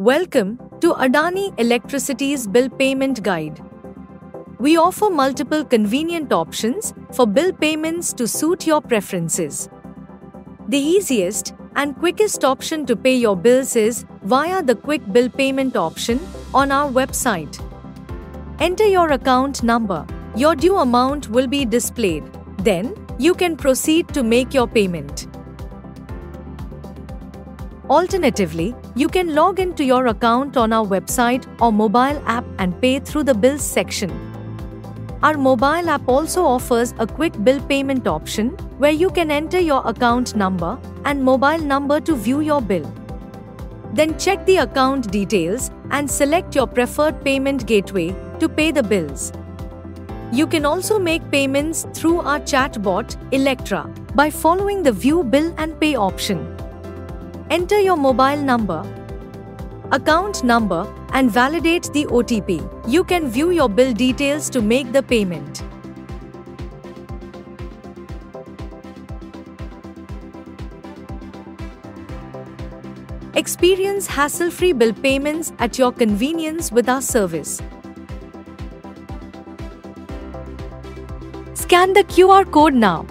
Welcome to Adani Electricity's Bill Payment Guide. We offer multiple convenient options for bill payments to suit your preferences. The easiest and quickest option to pay your bills is via the quick bill payment option on our website. Enter your account number. Your due amount will be displayed. Then, you can proceed to make your payment. Alternatively, you can log into your account on our website or mobile app and pay through the bills section. Our mobile app also offers a quick bill payment option where you can enter your account number and mobile number to view your bill. Then check the account details and select your preferred payment gateway to pay the bills. You can also make payments through our chatbot, Electra, by following the View Bill and Pay option. Enter your mobile number, account number, and validate the OTP. You can view your bill details to make the payment. Experience hassle free bill payments at your convenience with our service. Scan the QR code now.